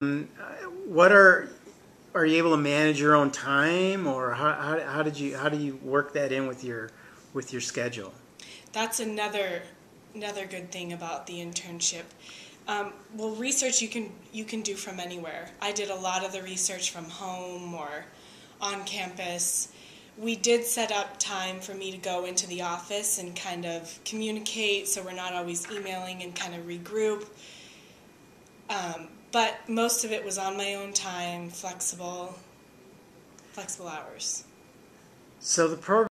what are are you able to manage your own time, or how, how, how did you how do you work that in with your with your schedule? That's another another good thing about the internship. Um, well, research you can you can do from anywhere. I did a lot of the research from home or on campus. We did set up time for me to go into the office and kind of communicate, so we're not always emailing and kind of regroup. Um, but most of it was on my own time, flexible, flexible hours. So the program